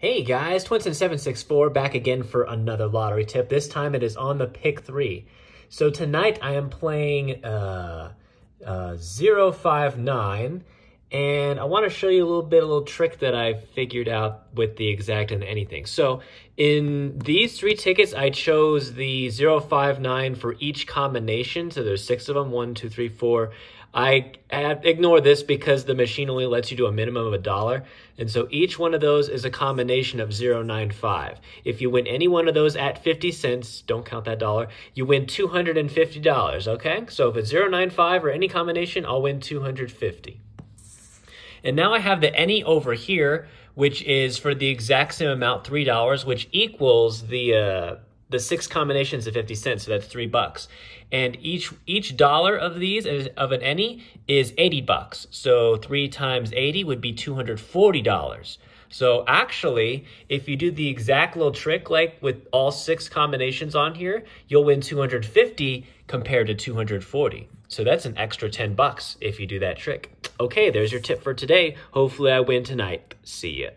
Hey guys, Twinsen764 back again for another lottery tip. This time it is on the pick three. So tonight I am playing uh, uh, 059 and I want to show you a little bit, a little trick that I figured out with the exact and anything. So in these three tickets, I chose the 059 for each combination. So there's six of them, one, two, three, four. I ignore this because the machine only lets you do a minimum of a dollar. And so each one of those is a combination of 095. If you win any one of those at 50 cents, don't count that dollar, you win $250, okay? So if it's 095 or any combination, I'll win 250. And now I have the any over here, which is for the exact same amount, $3, which equals the uh, the six combinations of 50 cents, so that's three bucks. And each each dollar of these, of an any, is 80 bucks. So three times 80 would be $240. So actually, if you do the exact little trick like with all six combinations on here, you'll win 250 compared to 240. So that's an extra 10 bucks if you do that trick. Okay, there's your tip for today. Hopefully I win tonight. See ya.